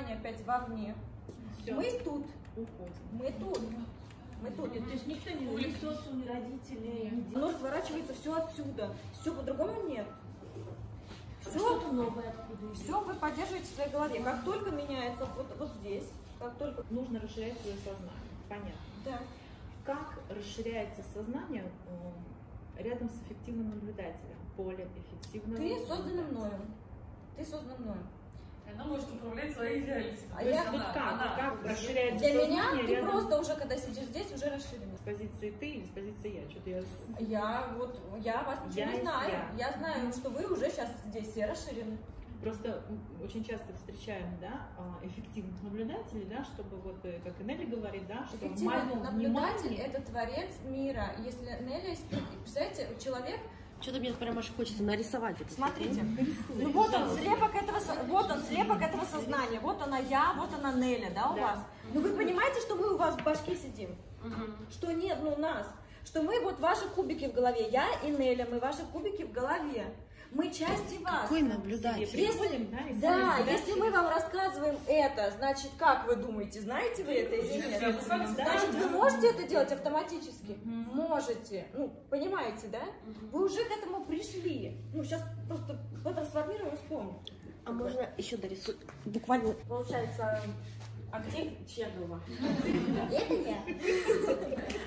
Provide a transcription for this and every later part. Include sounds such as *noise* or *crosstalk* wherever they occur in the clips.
внимание опять вовне. Все, Мы тут, уходим. мы тут, мы тут. То есть никто не социум, ни родители, ни Оно разворачивается все отсюда. Все по-другому нет. Все, Что-то новое откуда все вы поддерживаете в своей голове. Как только меняется вот, вот здесь, как только... Нужно расширять свое сознание. Понятно. Да. Как расширяется сознание э, рядом с эффективным наблюдателем? Поле эффективного Ты создан наблюдателя. мною. Ты создан мною. Она может управлять своей реальностью. А я- Вот как? она- как расширяется Для меня ты рядом просто уже, когда сидишь здесь, уже расширена. с позиции ты или с позиции я? Что-то я... Я вот, я вас Я не знаю. я. Я знаю, что вы уже сейчас здесь все расширены. Просто очень часто встречаем, да, а, эффективных наблюдателей, да, чтобы вот, э, как и Нелли говорит, да, что Эффективный наблюдатель это творец мира. Если Нелли, представляете, человек, Что-то мне прям аж хочется нарисовать это. смотрите, ну вот он, слепок этого, вот он, слепок этого сознания, вот она я, вот она Неля, да, у Да. вас. Ну вы понимаете, что мы у вас в башке сидим? Что нет, ну нас. Что мы вот ваши кубики в голове, я и Неля, мы ваши кубики в голове. Мы части вас. Какой наблюдатель? Приходим, да, Да, если мы вам рассказываем это, значит, как вы думаете, знаете вы это или нет? Значит, вы можете это делать автоматически? Можете. Ну, понимаете, да? Вы уже к этому пришли. Ну, сейчас просто потрансформируем и вспомним. А можно еще дорисовать? Буквально. Получается, а где чья голова? Это я.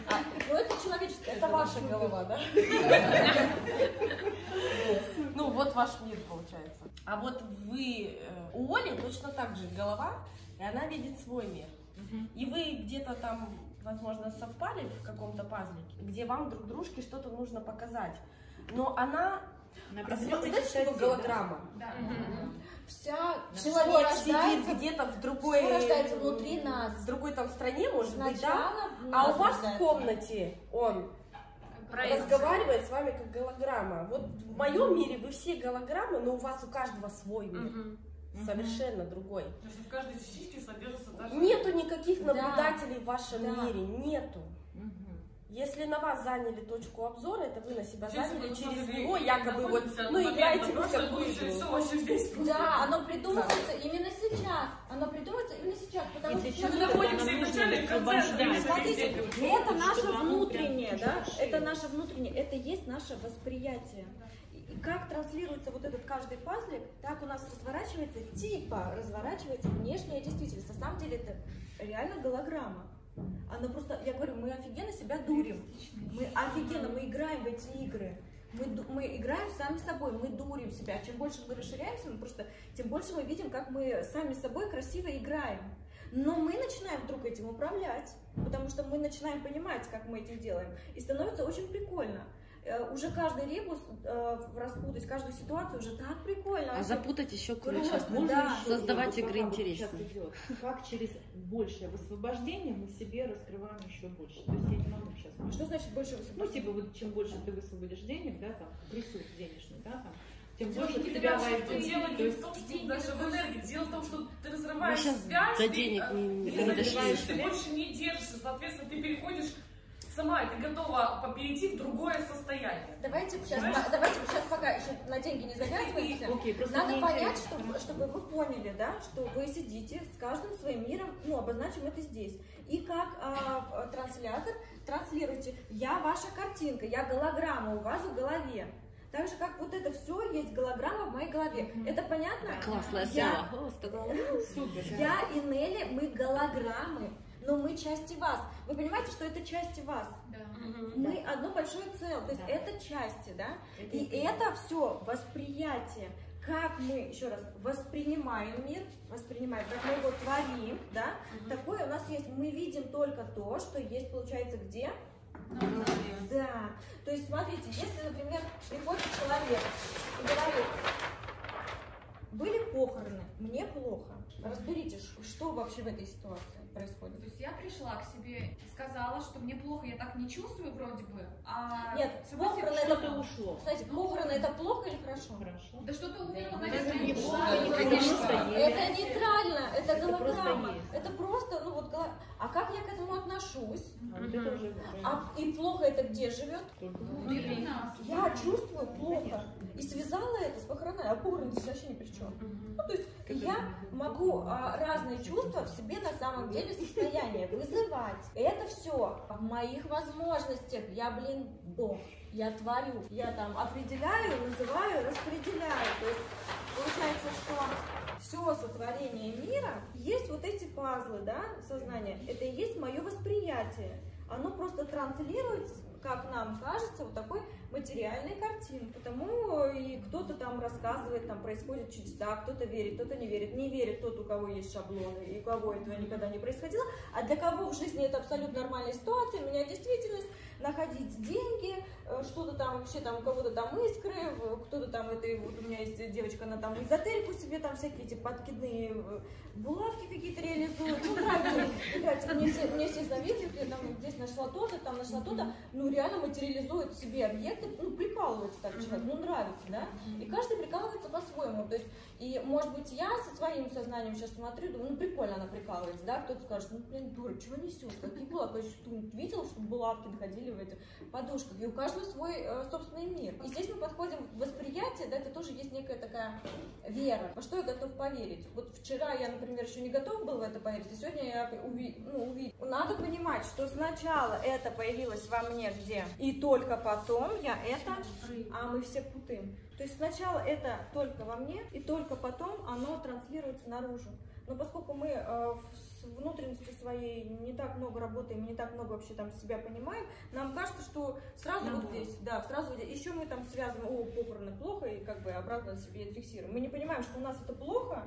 А, ну, это человеческая, это ваша голова, да? Ну, вот ваш мир получается. А вот вы, э, у Оли точно так же голова, и она видит свой мир. И вы где-то там, возможно, совпали в каком-то пазлике, где вам друг дружке что-то нужно показать. Но она, знаете, что частоте, да. Вся Человек сидит рождается, где-то в другой, всё рождается внутри нас. в другой там стране, может быть, да? Сначала А у вас в комнате он разговаривает с вами как голограмма. Вот в моем мире вы все голограммы, но у вас у каждого свой мир. Совершенно другой. То есть в каждой частичке содержится та же... Нету никаких Да. наблюдателей в вашем Да. мире. Нету. Если на вас заняли точку обзора, это вы на себя Сейчас заняли через него, якобы вот, находимся ну играете в прошлое, какую будущее, игру. всё вообще здесь. Да, оно придумывается именно сейчас. Оно придумывается именно сейчас, потому И что Мы находимся и в и конце? Смотрите, это наше внутреннее, да? Это наше внутреннее, это есть наше восприятие. И как транслируется вот этот каждый пазлик, так у нас разворачивается, типа разворачивается внешняя действительность. На самом деле это реально голограмма. Она просто, я говорю, мы офигенно себя дурим. Мы офигенно, мы играем в эти игры. Мы, мы играем сами собой, мы дурим себя. Чем больше мы расширяемся, мы просто, тем больше мы видим, как мы сами собой красиво играем. Но мы начинаем вдруг этим управлять, потому что мы начинаем понимать, как мы этим делаем. И становится очень прикольно. Э, Уже каждый ребус э, распутать, каждую ситуацию уже так прикольно. А Вообще, запутать еще круче. Просто, Можно да. еще Создавать игры идет, Как через большее высвобождение мы себе раскрываем еще больше. То есть я не могу сейчас А Что значит больше Ну, высвобождения? типа, вот чем больше ты высвободишь денег, да, там, ресурс денежный, да, там, тем больше в тебя войдет. дело То не в есть, том, что даже в энергии. Дело в том, что ты разрываешь связь, ты, денег не- ты не разрываешь, дошли ты больше не держишься, соответственно, ты переходишь сама, ты готова перейти в другое состояние. Давайте сейчас, Знаешь? давайте сейчас пока еще на деньги не завязываемся. Окей, просто Надо понять, чтобы, чтобы вы поняли, да, что вы сидите с каждым своим миром, ну, обозначим это здесь. И как а, транслятор транслируете, я ваша картинка, я голограмма у вас в голове. Так же, как вот это все есть голограмма в моей голове. Это понятно? Классная Я-. Супер. Я и Нелли, мы голограммы, но мы части вас. Вы понимаете, что это части вас? Мы одно большое целое, то есть Да. это части, да? Это И я это все восприятие, как мы, еще раз, воспринимаем мир, воспринимаем, как мы его творим, да? Такое у нас есть. Мы видим только то, что есть, получается, где? Да. То есть, смотрите, если, например, приходит человек и говорит, были похороны, мне плохо. Разберите, ш- что вообще в этой ситуации происходит. То есть я пришла к себе и сказала, что мне плохо, я так не чувствую вроде бы, а Нет, похороны это Что-то ушло. Кстати, похороны это плохо или хорошо? Хорошо. Да что-то умерло, это наверное, не не плохо, плохо, не конечно. Это нейтрально, это голограмма. Это просто, ну вот, а как я к этому отношусь? А А и плохо это где живет? Внутри нас. Я чувствую плохо. и связала это с похоронами, а похороны здесь вообще ни при чем. Ну, то есть я могу а, разные чувства в себе на самом деле состояние вызывать. Это все в моих возможностях. Я, блин, бог. Я творю, я там определяю, называю, распределяю. То есть получается, что все сотворение мира есть вот эти пазлы, да, сознания. Это и есть мое восприятие. Оно просто транслируется, как нам кажется, вот такой материальной картины. Потому и кто-то там рассказывает, там происходят чудеса, кто-то верит, кто-то не верит. Не верит тот, у кого есть шаблоны, и у кого этого никогда не происходило. А для кого в жизни это абсолютно нормальная ситуация, меня действительность, находить деньги, э, что-то там вообще там у кого-то там искры, кто-то там это вот у меня есть девочка, она там эзотерику себе там всякие эти подкидные э, булавки какие-то реализует. Ну, нравится, нравится. Мне, все- мне, естественно, видят, я там здесь нашла то-то, там нашла то-то, ну, реально материализует себе объекты, ну, прикалывается так человек, ну, нравится, да? И каждый прикалывается по-своему, то есть, и, может быть, я со своим сознанием сейчас смотрю, думаю, ну, прикольно она прикалывается, да? Кто-то скажет, ну, блин, дура, чего несет, какие булавки, видел, что булавки доходили в эти подушках, и у каждого свой э, собственный мир. И здесь мы подходим к восприятию, да, это тоже есть некая такая вера, во что я готов поверить. Вот вчера я, например, еще не готов был в это поверить, и сегодня я уви- ну, увидел. Надо понимать, что сначала это появилось во мне где, и только потом я это, а мы все путаем. То есть сначала это только во мне, и только потом оно транслируется наружу. Но поскольку мы э, с внутренностью своей не так много работаем, не так много вообще там себя понимаем, нам кажется, что сразу вот здесь, да, сразу вот здесь. Еще мы там связываем, о, похороны плохо, и как бы обратно себе фиксируем. Мы не понимаем, что у нас это плохо,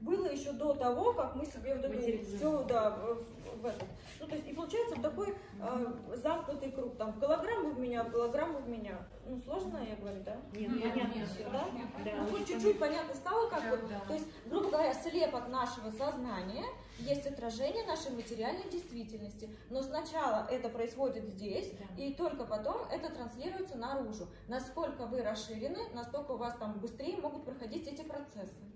было еще до того, как мы себе вот это все, да, в, в этот. Ну, то есть, и получается вот такой э, замкнутый круг. Там в голограмму в меня, в голограмму в меня. Ну, сложно, я говорю, да? Нет, понятно все. Да? Да, Ну, хоть чуть-чуть понятно стало, как бы. То есть, грубо говоря, слепок нашего сознания есть отражение нашей материальной действительности. Но сначала это происходит здесь, и только потом это транслируется наружу. Насколько вы расширены, настолько у вас там быстрее могут проходить эти процессы.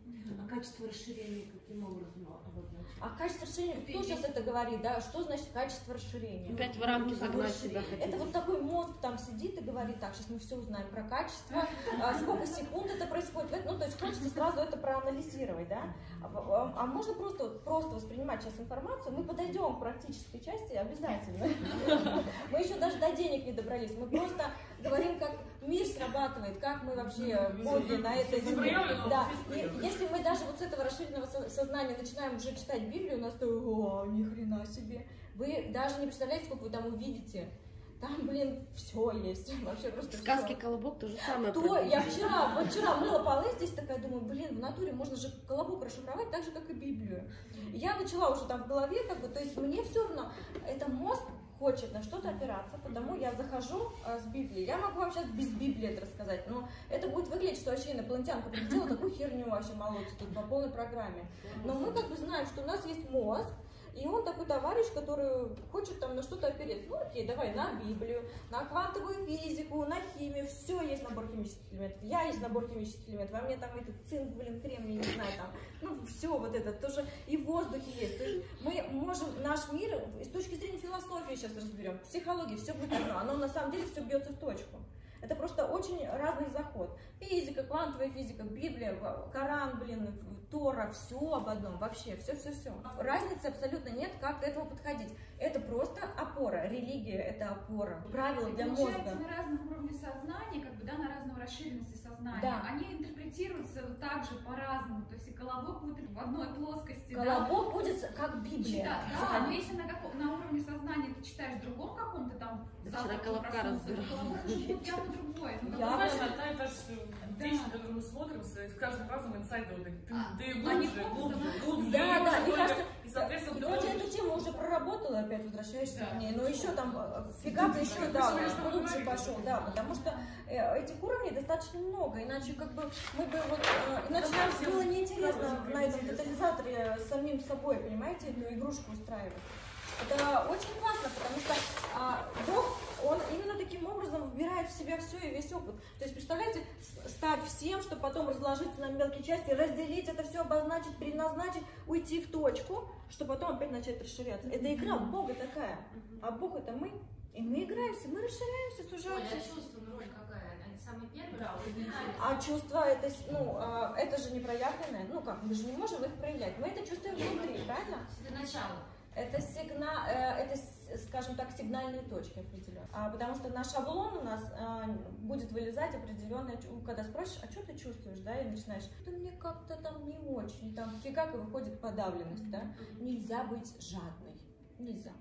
А качество расширения каким образом обозначено? А качество расширения, кто сейчас это говорит, да? Что значит качество расширения? Опять в рамки загнать себя Это вот такой мозг там сидит и говорит, так, сейчас мы все узнаем про качество, а, сколько секунд это происходит. Ну, то есть хочется сразу это проанализировать, да? А, а- а можно просто, просто воспринимать сейчас информацию, мы подойдем к практической части обязательно. *laughs* Мы еще даже до денег не добрались, мы просто говорим, как мир срабатывает, как мы вообще боги на этой земле. Да, и если мы даже вот с этого расширенного со- сознания начинаем уже читать Библию, у нас то, о, ни хрена себе. Вы даже не представляете, сколько вы там увидите. Там, блин, все есть. *laughs* Вообще просто Сказки всё. «Колобок» то же самое. То, я вчера, вот вчера мыла полы здесь, такая думаю, блин, в натуре можно же колобок расшифровать так же, как и Библию. И я начала уже там в голове, как бы, то есть мне все равно, это мозг хочет на что-то опираться, потому я захожу э, с Библией. Я могу вам сейчас без Библии это рассказать, но это будет выглядеть, что вообще инопланетянка прилетела, такую херню вообще молоть тут по полной программе. Но мы как бы знаем, что у нас есть мозг, и он такой товарищ, который хочет там на что-то опереться. Ну окей, давай на Библию, на квантовую физику, на химию, все есть набор химических элементов. Я есть набор химических элементов, во мне там этот цинк, блин, кремний, не знаю, там, ну все вот это тоже и в воздухе есть. То есть мы можем наш мир с точки зрения философии сейчас разберем, психологии, все будет одно. Оно на самом деле все бьется в точку. Это просто очень разный заход. Физика, квантовая физика, Библия, Коран, блин, Тора, все об одном, вообще, все-все-все. Разницы абсолютно нет, как к этому подходить. Это просто опора, религия – это опора, правила И для получается, мозга. на разных уровнях сознания, как бы, да, на разной расширенности сознания, Да. они интерпретируются вот так же по-разному. То есть и колобок будет в одной плоскости, да, Колобок будет как Библия. читать. Да, но если на, каком- на уровне сознания ты читаешь в другом каком-то там Вчера завтраке колобка то колобок уже будет *laughs* явно другой. Ну, Я- бы, Знаешь, одна и та же вещь, на которую мы смотрим, с каждым разом инсайды вот эти. Ты, А, глубже, глубже, глубже. Да, и да, и кажется, соответственно, ты вроде эту тему уже проработала, опять возвращаешься Да. к ней, но еще там э, фига ты еще, да, говорит. пошел, да, потому что э, этих уровней достаточно много, иначе как бы мы бы вот, э, иначе нам было неинтересно на этом тотализаторе самим собой, понимаете, эту игрушку устраивать. Это очень классно, потому что а, Бог, он именно таким образом вбирает в себя все и весь опыт. То есть, представляете, стать всем, чтобы потом разложиться на мелкие части, разделить это все, обозначить, предназначить, уйти в точку, чтобы потом опять начать расширяться. Это игра Бога такая. А Бог это мы. И мы играемся, мы расширяемся, Оля, сужаемся. а чувственная роль какая? Они самый первый раз, начинается. А чувства это, ну, а, это же не проявленное. Ну как, мы же не можем их проявлять. Мы это чувствуем внутри, правильно? Это начало. Это сигна, э, это, скажем так, сигнальные точки определенные. А, потому что на шаблон у нас а, будет вылезать определенное, чу- когда спросишь, а что ты чувствуешь, да, и начинаешь, да мне как-то там не очень, и там фигак и выходит подавленность, да. Нельзя быть жадной, нельзя.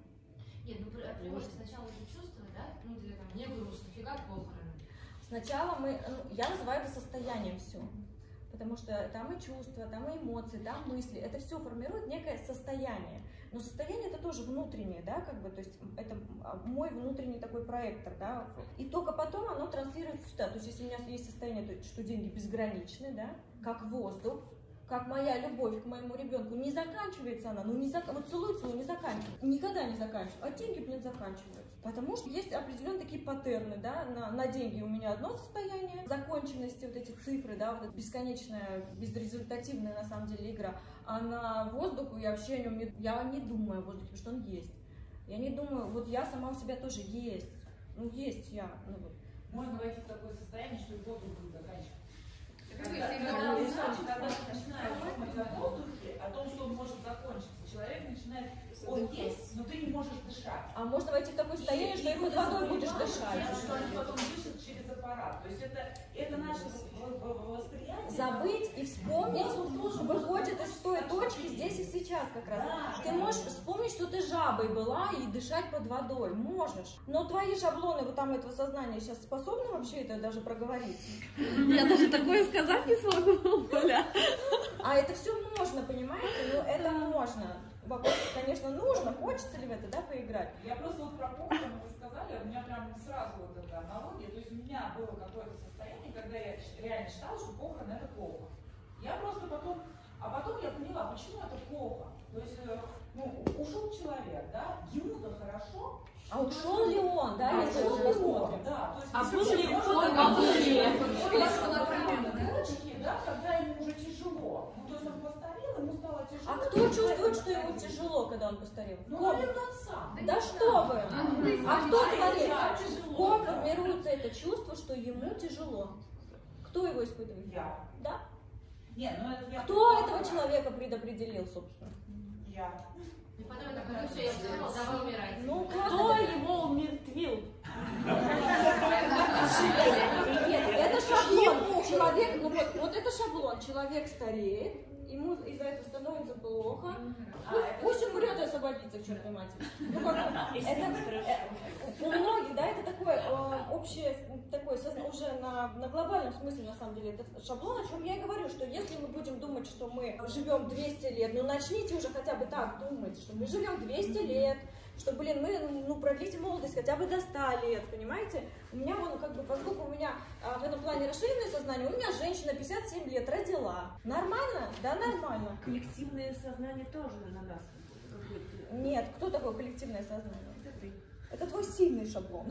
Нет, ну при- априори сначала это чувствовать, да? Ну, ты там, мне грустно, фига похороны. Сначала мы, ну, я называю это состоянием все. Потому что там и чувства, там и эмоции, там мысли. Это все формирует некое состояние. Но состояние это тоже внутреннее, да, как бы, то есть это мой внутренний такой проектор, да. И только потом оно транслируется сюда. То есть если у меня есть состояние, то, что деньги безграничны, да, как воздух, как моя любовь к моему ребенку, не заканчивается она, ну не зак... вот целуй, целуй, не заканчивается, никогда не заканчивается, а деньги, блин, заканчиваются. Потому что есть определенные такие паттерны, да, на, на деньги у меня одно состояние, законченности, вот эти цифры, да, вот эта бесконечная, безрезультативная на самом деле игра, а на воздуху я вообще о нем не, я не думаю о воздухе, потому что он есть. Я не думаю, вот я сама у себя тоже есть, ну есть я, ну вот. Можно войти в такое состояние, что и воздух будет заканчиваться. О том, что он может закончиться, человек начинает, он есть, но ты не можешь дышать. А можно войти в такое состояние, что и под водой будешь дышать. Тем, что они потом дышат через аппарат. То есть это, это наше в- восприятие. забыть и вспомнить выходит из той точки здесь и сейчас как раз. Да, Ты да. можешь вспомнить, что ты жабой была и дышать под водой. Можешь. Но твои шаблоны вот там этого сознания сейчас способны вообще это даже проговорить? Я даже такое сказать не смогу. А это все можно, понимаете? Ну, это можно. Вопрос, конечно, нужно, хочется ли в это, да, поиграть. Я просто вот про похороны вы сказали, у меня прям сразу вот эта аналогия. То есть у меня было какое-то состояние, когда я реально считала, что похороны это плохо. Я просто потом, а потом я поняла, почему это плохо. То есть, э, ну, ушел человек, да, ему-то хорошо. А ушел ли он, да, А если он? посмотрим? Да, то есть, А был ли он, а был точки, да, когда ему уже тяжело. Ну, то есть он ему стало тяжело. А кто чувствует, что ему тяжело, когда он постарел? Ну, наверное, он сам. Да что вы! А кто творит? Ком формируется это чувство, что ему тяжело? Кто его испытывает? Я. Да? Нет, ну это я Кто этого человека предопределил, собственно? Я. Ну все, я устала, давай умирать. Ну, Кто его умертвил? Нет, это шаблон. Человек, ну вот, вот это шаблон. Человек стареет, ему из-за этого становится плохо. Пусть умрет и освободится, к чертовой матери. Ну, как *laughs* это, э, у многих, да, это такое э, общее, такое уже на, на глобальном смысле, на самом деле, это шаблон, о чем я и говорю, что если мы будем думать, что мы живем 200 лет, ну, начните уже хотя бы так думать, что мы живем 200 лет, что, блин, мы, ну, продлите молодость хотя бы до 100 лет, понимаете? У меня, вон, как бы, поскольку у меня а, в этом плане расширенное сознание, у меня женщина 57 лет родила. Нормально? Да, нормально. Коллективное сознание тоже на нас. Нет, кто такое коллективное сознание? Это твой сильный шаблон.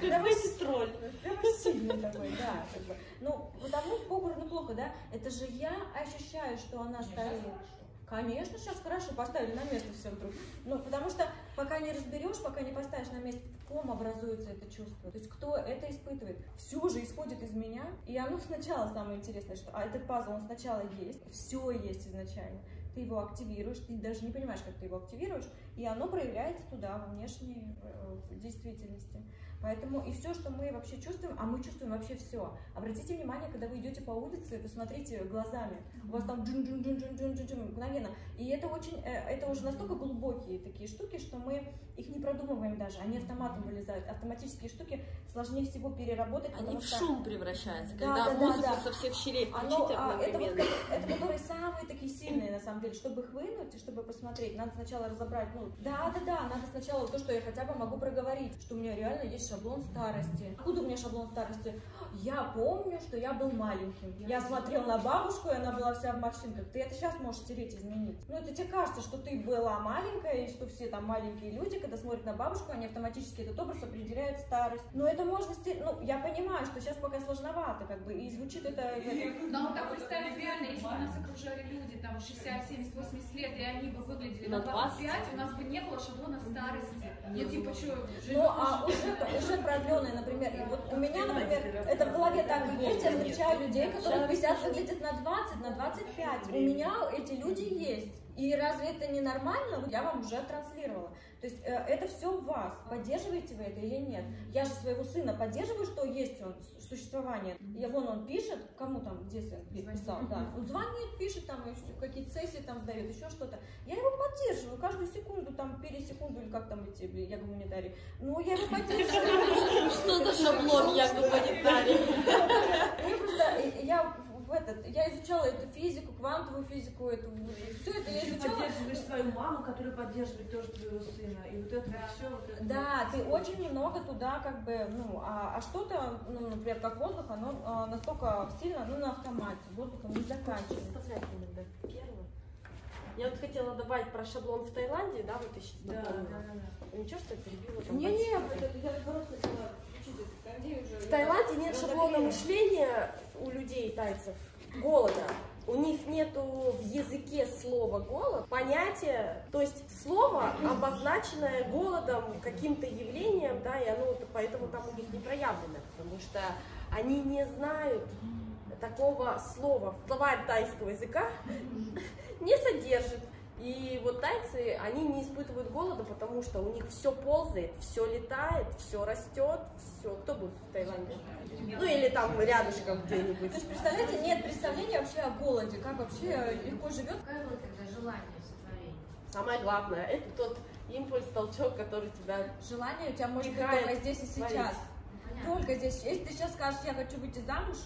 Давайте тролль. Прям сильный такой, да. Ну, потому похороны плохо, да? Это же я ощущаю, что она стареет. Конечно, сейчас хорошо поставили на место все вдруг. Ну, потому что пока не разберешь, пока не поставишь на место, в ком образуется это чувство. То есть кто это испытывает. Все же исходит из меня. И оно сначала самое интересное, что а этот пазл, он сначала есть. Все есть изначально. Ты его активируешь, ты даже не понимаешь, как ты его активируешь, и оно проявляется туда, во внешней э, в действительности. Поэтому и все, что мы вообще чувствуем, а мы чувствуем вообще все. Обратите внимание, когда вы идете по улице, посмотрите глазами. У вас там джун джун джун джун джун джун джун мгновенно. И это очень, э, это уже настолько глубокие такие штуки, что мы их не продумываем даже. Они автоматом вылезают. Автоматические штуки сложнее всего переработать. Они в что шум превращаются, Да, когда да, да, музыку да. со всех щелей оно, включить а, это, вот, это которые самые такие сильные, на самом деле. Чтобы их вынуть и чтобы посмотреть, надо сначала разобрать, ну, да, да, да, надо сначала то, что я хотя бы могу проговорить, что у меня реально есть шаблон старости. Откуда у меня шаблон старости? Я помню, что я был маленьким. Я смотрел на бабушку, и она была вся в морщинках. Ты это сейчас можешь стереть, изменить. Ну, это тебе кажется, что ты была маленькая, и что все там маленькие люди, когда смотрят на бабушку, они автоматически этот образ определяют старость. Но это можно стереть. Ну, я понимаю, что сейчас пока сложновато, как бы, и звучит это... Но вот так представить реально, если нас окружение жили люди там 60, 70, 80 лет, и они бы выглядели На на 25, у нас бы не было шаблона старости. Ну, типа, что, Ну, а уже, уже продленные, например, и вот у меня, например, это в голове так и есть, я встречаю людей, которые 50 выглядят на 20, на 25. У меня эти люди есть. И разве это не нормально? Я вам уже транслировала. То есть э, это все в вас. Поддерживаете вы это или нет? Я же своего сына поддерживаю, что есть он, существование. Я вон он пишет, кому там, где сын писал, да. Он звонит, пишет там, какие-то сессии там сдает, еще что-то. Я его поддерживаю каждую секунду, там, пересекунду, или как там эти, я гуманитарий. Ну, я его поддерживаю. Что за шаблон я гуманитарий? *laughs* Просто, э, я в этот, я изучала эту физику, квантовую физику, эту, все это я Ты изучала. поддерживаешь свою маму, которая поддерживает тоже твоего сына. И вот это вот все. Вот это Да, вот ты очень много туда как бы, ну, а, а что-то, ну, например, как воздух, оно а, настолько сильно, ну, на автомате, воздухом не заканчивается. Я вот хотела добавить про шаблон в Таиланде, да, вот ты сейчас Да, да, напомнила. да. Ничего, что я перебила? там Не-не, бачки? это я наоборот хотела включить этот уже. В Таиланде нет шаблона мышления у людей, тайцев, голода. У них нету в языке слова голод, понятие, то есть слово, обозначенное голодом, каким-то явлением, да, и оно поэтому там у них не проявлено, потому что они не знают такого слова. Словарь тайского языка *laughs* не содержит. И вот тайцы, они не испытывают голода, потому что у них все ползает, все летает, все растет, все. Кто был в Таиланде? Ну или там рядышком где-нибудь. То есть, представляете, нет представления вообще о голоде, как вообще легко живет. Какое вот тогда желание сотворения? Самое главное, это тот импульс, толчок, который тебя... Желание у тебя может быть только здесь и сейчас. Ну, понятно. Только здесь. Если ты сейчас скажешь, я хочу выйти замуж,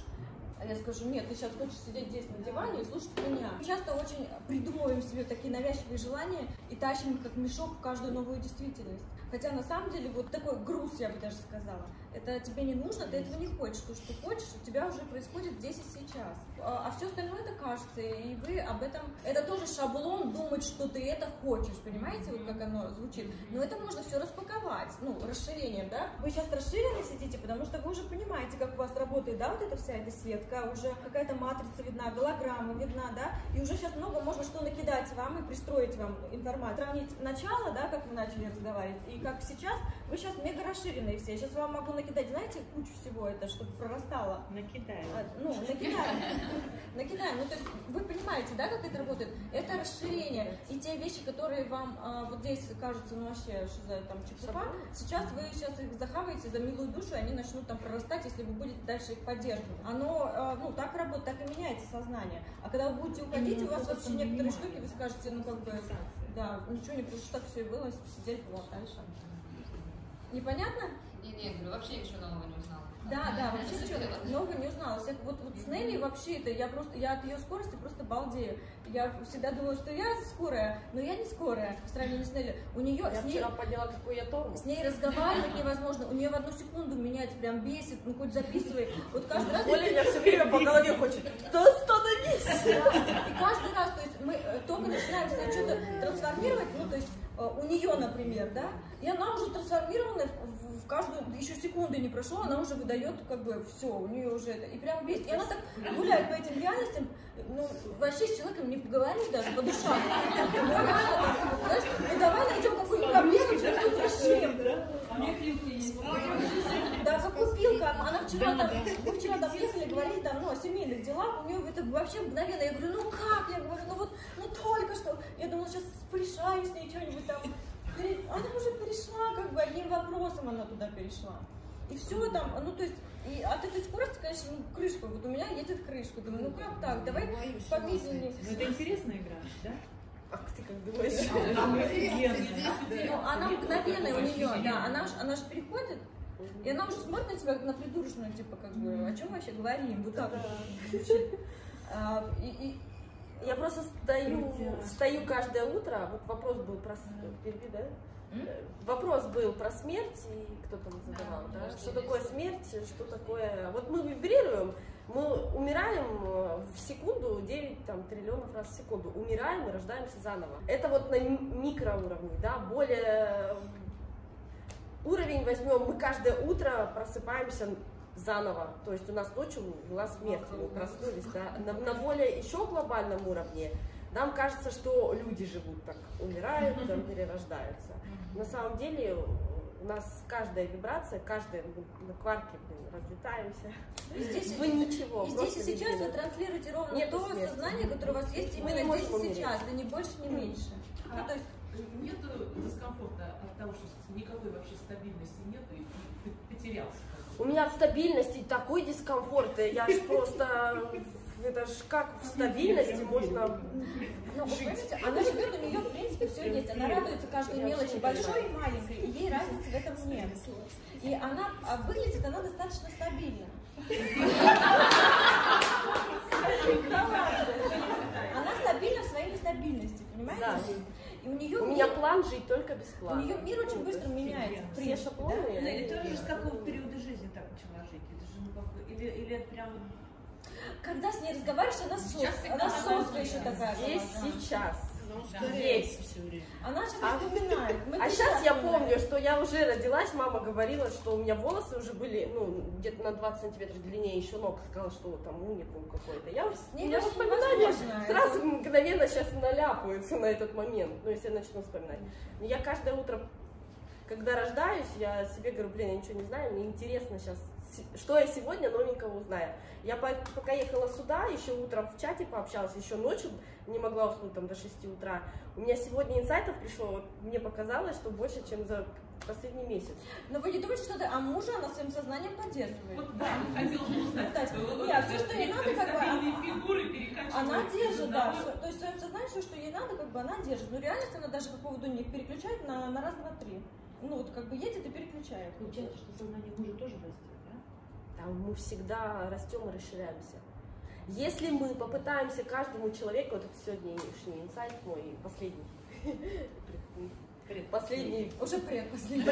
я скажу, нет, ты сейчас хочешь сидеть здесь на диване и слушать меня. Часто очень придумываем себе такие навязчивые желания и тащим их как мешок в каждую новую действительность. Хотя на самом деле вот такой груз, я бы даже сказала. Это тебе не нужно, ты этого не хочешь. То, что хочешь, у тебя уже происходит здесь и сейчас. А, все остальное это кажется, и вы об этом... Это тоже шаблон думать, что ты это хочешь, понимаете, вот как оно звучит. Но это можно все распаковать, ну, расширением, да? Вы сейчас расширенно сидите, потому что вы уже понимаете, как у вас работает, да, вот эта вся эта сетка, уже какая-то матрица видна, голограмма видна, да, и уже сейчас много можно что накидать вам и пристроить вам информацию. Сравнить начало, да, как мы начали разговаривать, и как сейчас, вы сейчас мега расширенные все. Я сейчас вам могу накидать, знаете, кучу всего это, чтобы прорастало. Накидаем. А, Ну, накидаем. Накидаем. Ну, то есть вы понимаете, да, как это работает? Это расширение. И те вещи, которые вам а, вот здесь кажутся, ну, вообще, что за там чепуха, сейчас вы сейчас их захаваете за милую душу, и они начнут там прорастать, если вы будете дальше их поддерживать. Оно, а, ну, так работает, так и меняется сознание. А когда вы будете уходить, у вас вообще некоторые штуки, вы скажете, ну, как бы, да, ничего не потому что так все и было, сидели, вот дальше. Непонятно? Не, не, говорю, вообще ничего нового не узнала. Да, да, вообще ничего нового не узнала. Всяк- вот, вот с Нелли вообще это, я просто, я от ее скорости просто балдею. Я всегда думала, что я скорая, но я не скорая в сравнении с Нелли. У нее, Я с ней, вчера поняла, какой я тормоз. с ней разговаривать невозможно. У нее в одну секунду меняется, прям бесит, ну хоть записывай. Вот каждый раз... Оля меня все время по голове хочет. Да остановись! И каждый раз, то есть мы э, только начинаем себя что-то трансформировать, ну то есть э, у нее, например, да, и она уже трансформирована в, в каждую, еще секунды не прошло, она уже выдает как бы все, у нее уже это, и прям бесит. И она так гуляет по этим реальностям, ну вообще с человеком не поговоришь даже по душам. Знаешь, ну давай найдем какую-нибудь проблему, что-то решим. Да, как купилка. Она вчера там, мы вчера там ехали, говорили там, ну, о семейных делах, у нее это вообще мгновенно. Я говорю, ну как? Я говорю, ну вот, ну только что. Я думала, сейчас порешаю с ней что-нибудь там. Она уже перешла, как бы одним вопросом она туда перешла. И все там, ну то есть, и от этой скорости, конечно, ну, крышка, вот у меня едет крышка. Думаю, ну как так, давай помедленнее. Ну, это интересная игра, да? Ах ты как думаешь? Ну, она мгновенная у нее, да, она, ж- она же переходит, и она уже смотрит на тебя как на придурочную, типа, как бы, о чем вообще говорим, вот так вот. А, И, и- Я просто стою, встаю каждое утро. Вот вопрос был про... Перебью, да? Э, Вопрос был про смерть, и кто там задавал, Да, Что такое смерть, что такое... Вот мы вибрируем, мы умираем э, в секунду 9 там, триллионов раз в секунду. Умираем и рождаемся заново. Это вот на микроуровне, да? Более уровень возьмем, мы каждое утро просыпаемся заново. То есть у нас ночью была смерть, мы проснулись, да. На, на более еще глобальном уровне нам кажется, что люди живут так, умирают, там, перерождаются. На самом деле у нас каждая вибрация, каждая на кварке, блин, разлетаемся. И здесь, Вы ничего. и здесь и сейчас вы транслируете ровно Нету то смерти. сознание, которое у вас есть не именно здесь и сейчас, и ни больше, ни меньше. Ну, то есть Нет дискомфорта от того, что никакой вообще стабильности нет и ты потерялся. У меня от стабильности такой дискомфорт, я ж просто, это ж как в стабильности можно Ну, понимаете, она живет, у нее, в принципе, все есть. Она радуется каждой мелочи, большой и маленькой, и ей разницы в этом нет. И она, а выглядит она достаточно стабильно. Она стабильна в своей нестабильности, понимаете? Да. И у нее У меня план жить только бесплатно. У нее мир очень быстро меняется. Все шаблоны. да? Ну, или тоже с какого периода жизни так начала жить? Это же, ну, как бы, или, или это прям... Когда с ней разговариваешь, она сос, она соска еще такая. Здесь, сейчас. Ну, Есть. все время. Она сейчас А- вспоминает. Мы А сейчас я помню, что я уже родилась, мама говорила, что у меня волосы уже были, ну, где-то на 20 сантиметров длиннее еще ног, сказала, что там уникум какой-то. Я уже, очень воспоминания невозможно. сразу мгновенно сейчас наляпаются на этот момент, ну, если я начну вспоминать. Я каждое утро, когда рождаюсь, я себе говорю, блин, я ничего не знаю, мне интересно сейчас, что я сегодня новенького узнаю. Я по- пока ехала сюда, еще утром в чате пообщалась, еще ночью не могла уснуть там до 6 утра. У меня сегодня инсайтов пришло, вот мне показалось, что больше, чем за последний месяц. Но вы не думаете, что это, а мужа она своим сознанием поддерживает? Вот да, хотела бы узнать. Нет, всё, что ей надо, как бы, она- фигуры перекачивают. Она держит, да, то есть в своем сознании все, что ей надо, как бы она держит. Но реальность она даже по поводу них переключает на, на раз, два, три. Ну вот как бы едет и переключает. Получается, что сознание мужа тоже растет? Там мы всегда растем и расширяемся. Если мы попытаемся каждому человеку, вот это сегодняшний инсайт мой, последний, последний, Уже пред последний.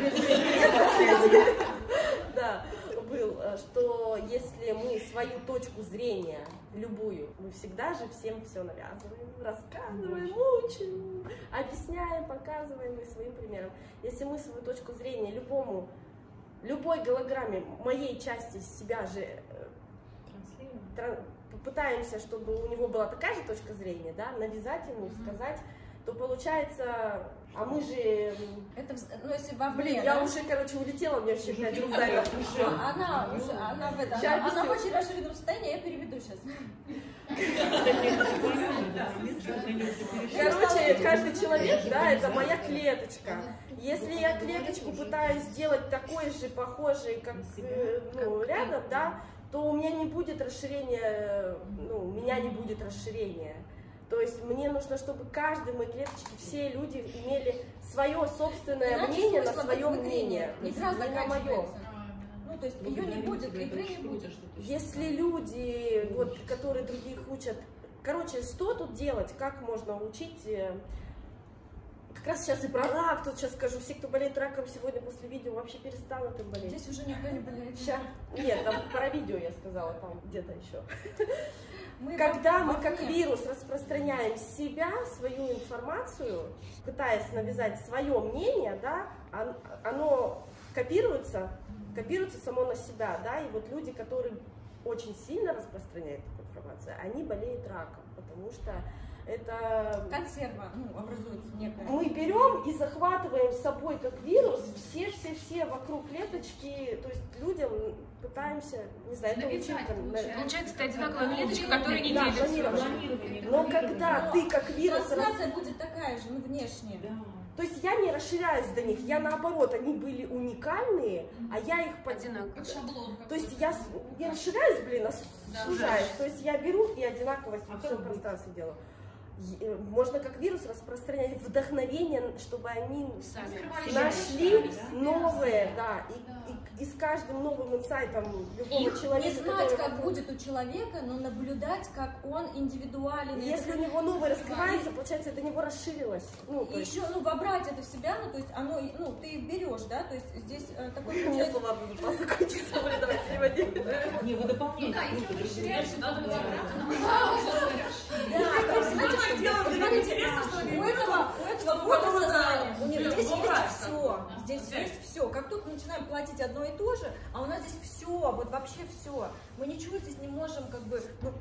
да, был, что если мы свою точку зрения, любую, мы всегда же всем все навязываем, рассказываем, учим, объясняем, показываем и своим примером. Если мы свою точку зрения любому, любой голограмме моей части себя же э, попытаемся, чтобы у него была такая же точка зрения, да, навязать ему, сказать, то получается, а мы же, Это, ну если во блин, мне, я да? уже, короче, улетела, мне вообще пять рук. А Она, уже, она в это, Ща она, она в очень расширенном состоянии, я переведу сейчас. Короче, каждый человек, да, это моя клеточка. Если я клеточку пытаюсь сделать такой же, похожей, как э, ну, рядом, да, то у меня не будет расширения, ну, у меня не будет расширения. То есть мне нужно, чтобы каждой моей клеточке все люди имели свое собственное Иначе мнение на свое мнение. Игра не на мое. заканчивается. Ну, то есть ее не будет, игры не будет. Если люди, вот, которые других учат, короче, что тут делать, как можно учить, э, как раз сейчас и про рак, тут сейчас скажу, все, кто болеет раком сегодня после видео, вообще перестанут им болеть. Здесь уже никто не болеет. Ща. Нет, там про видео я сказала, там где-то еще. Мы *laughs* Когда мы как вирус распространяем себя, свою информацию, пытаясь навязать свое мнение, да, он- оно копируется, копируется само на себя, да, и вот люди, которые очень сильно распространяют эту информацию, они болеют раком, потому что это Консерва, ну, образуется некая. мы берем и захватываем с собой как вирус все-все-все вокруг клеточки, то есть людям пытаемся, не знаю, это на- Получается, это одинаковая клеточка, которая не Да, планирование. Но когда ты как вирус Трансляция будет такая же, ну, внешне. То есть я не расширяюсь до них, я наоборот, они были уникальные, а я их под... Как шаблон. То есть я с- не расширяюсь, блин, а с- Да, сужаюсь. То есть я беру и одинаковость А во всем как быть? пространстве делаю. Э, Можно как вирус распространять вдохновение, чтобы они Сами. нашли новое, да, и, и- и с каждым новым инсайтом любого Не человека, знать, который как вокруг- будет у человека, но наблюдать, как он индивидуален. И Если это- у него новое раскрывается, получается, это него расширилось. Ну, И есть, еще, ну, вобрать это в себя, ну, то есть оно, ну, ты берешь, да, то есть здесь э, такой получается... слова будут запас закончится, блин, давай переводим. Не, вы дополняете. Да, если он расширяется, надо быть Да, то есть, знаете, что смотрите, у этого, у этого вот сознание, у него здесь есть все, здесь есть все, как только начинаем платить одно и то же, а у нас здесь все, вот вообще все. Мы ничего здесь не можем как бы, ну,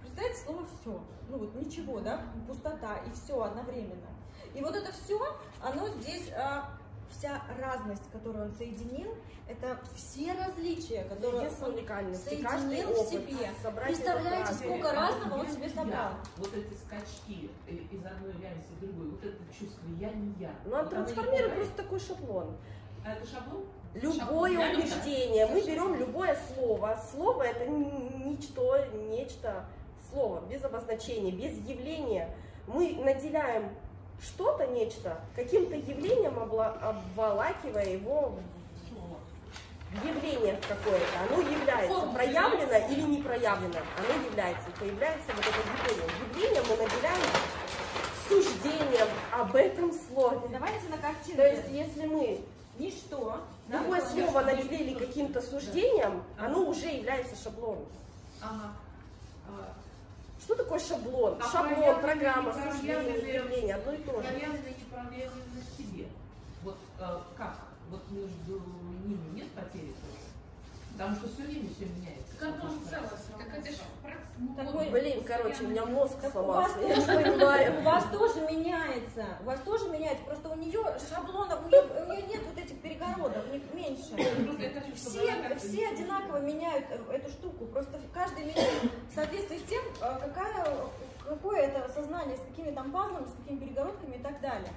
представьте слово все, ну вот ничего, да, пустота и все одновременно. И вот это все, оно здесь а, вся разность, которую он соединил, это все различия, которые Единство он соединил в себе. Представляете, сколько разного он себе собрал. Вот эти скачки из одной реальности в другую, вот это чувство «я не я». Ну, он оно не трансформирует просто такой шаблон. А это шаблон? Любое Шаблон. убеждение, мы берем любое слово. Слово это ничто, нечто, слово без обозначения, без явления. Мы наделяем что-то, нечто, каким-то явлением, обволакивая его в явление какое-то. Оно является проявлено или не проявлено. Оно является. Появляется вот это явление. Явление мы наделяем суждением об этом слове. Давайте на картинке. То есть, если мы ничто, любое слово наделили каким-то суждением, оно уже является шаблоном. Ага. Что такое шаблон? А Шаблон, программа, суждение, явление, одно и то же. проявленное в себе. Вот э, как? Вот между ними нет потери? Потому что все время все меняется. Как он целое Так это же Такой- Блин, короче, у меня мозг Так у вас, сломался, я не тоже, понимаю. у вас тоже меняется, у вас тоже меняется, просто у нее шаблонов, у нее, у нее нет вот этих перегородок, у них меньше. Все, все одинаково меняют э, эту штуку, просто каждый меняет в соответствии с тем, э, какая, какое это сознание, с какими там пазлами, с какими перегородками и так далее.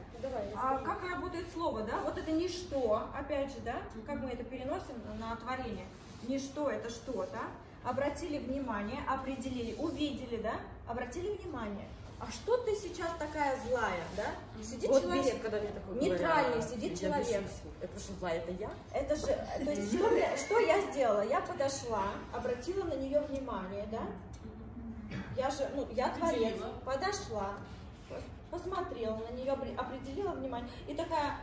А как работает слово, да? Вот это ничто, опять же, да? Как мы это переносим на творение? Ничто это что-то. Обратили внимание, определили, увидели, да? Обратили внимание. А что ты сейчас такая злая, да? Сидит Вот человек, бесит, когда мне такое нейтральный говорят. сидит человек. бешусь. Это что, зла, это я? Это же, то есть, что, что я сделала? Я подошла, обратила на нее внимание, да? Я же, ну, я творец, подошла, пос- посмотрела на нее, опре- определила внимание, и такая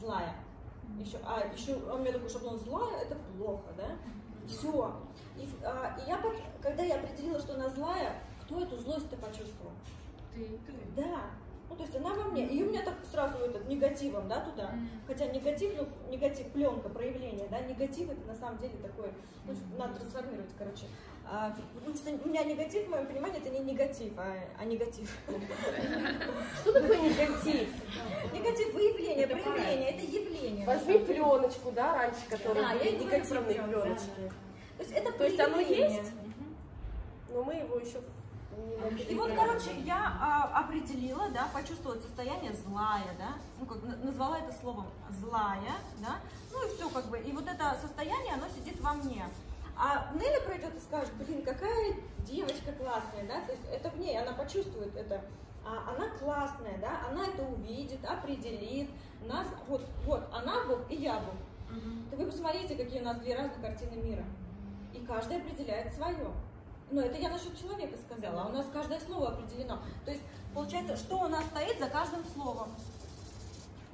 злая. Еще, а еще у меня такой шаблон злая, это плохо, да? Все. И, а, и я, когда я определила, что она злая, кто эту злость-то почувствовал? Ты. Да. Ну, то есть она во мне. И у меня так сразу этот негативом, да, туда. Хотя негатив, ну, негатив, пленка, проявление, да, негатив это на самом деле такой, ну, надо трансформировать, короче. А, потому что у меня негатив, в моем понимании, это не негатив, а, а негатив. Что такое негатив? Негатив выявление, проявление, это явление. Возьми пленочку, да, раньше, которые Да, негативные пленочки. То есть это То есть оно есть, но мы его еще И вот, короче, я а, определила, да, почувствовала состояние злая, да, ну, как на- назвала это словом злая, да, ну и все, как бы, и вот это состояние, оно сидит во мне. А Нелли пройдет и скажет, блин, какая девочка классная, да, то есть это в ней, она почувствует это, а, она классная, да, она это увидит, определит, нас, вот, вот, она Бог и я Бог. То вы посмотрите, какие у нас две разные картины мира. И каждый определяет свое. Но это я насчет человека сказала, а у нас каждое слово определено. То есть, получается, что у нас стоит за каждым словом?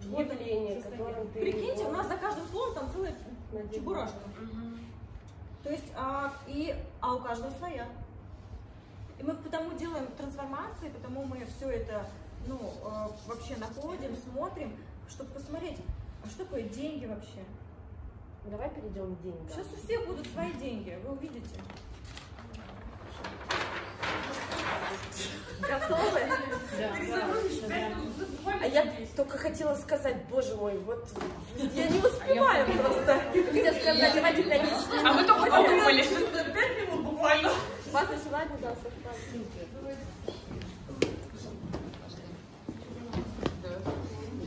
Явление, которым ты Прикиньте, у нас за каждым словом там целая чебурашка. То есть, а, и, а у каждого своя. И мы потому делаем трансформации, потому мы все это, ну, э, вообще находим, смотрим, чтобы посмотреть, а что такое деньги вообще? Давай перейдем к деньгам. Сейчас у всех будут свои деньги, вы увидите. Готовы? Да, А я только хотела сказать, боже мой, вот я не успеваю просто. Хотела сказать, давайте пять А мы только подумали. Вас начала не дался